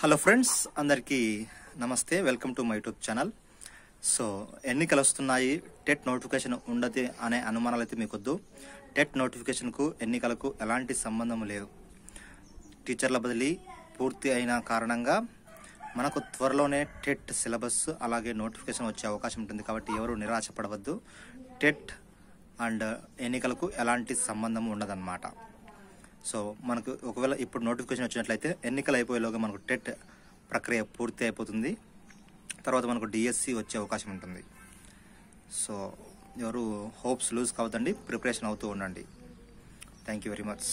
Hello friends అందరికీ నమస్తే. Welcome to my YouTube channel so ఎన్నికలు వస్తున్నాయి. టెట్ నోటిఫికేషన్ ఉండదు అనే అనుమానాలు అయితే మీకొద్దు. టెట్ నోటిఫికేషన్కు ఎన్నికలకు ఎలాంటి సంబంధం లేదు. టీచర్ల బదిలీ పూర్తి అయిన కారణంగా మనకు త్వరలోనే టెట్ సిలబస్ అలాగే నోటిఫికేషన్ వచ్చే అవకాశం ఉంటుంది కాబట్టి ఎవరు నిరాశపడవద్దు. టెట్ అండ్ ఎన్నికలకు ఎలాంటి సంబంధం ఉండదన్నమాట. సో మనకు ఒకవేళ ఇప్పుడు నోటిఫికేషన్ వచ్చినట్లయితే ఎన్నికలు అయిపోయేలోగా మనకు టెట్ ప్రక్రియ పూర్తి అయిపోతుంది. తర్వాత మనకు డిఎస్సి వచ్చే అవకాశం ఉంటుంది. సో ఎవరు హోప్స్ లూజ్ కావద్దండి ప్రిపరేషన్ అవుతూ ఉండండి. Thank you very much